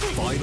Final.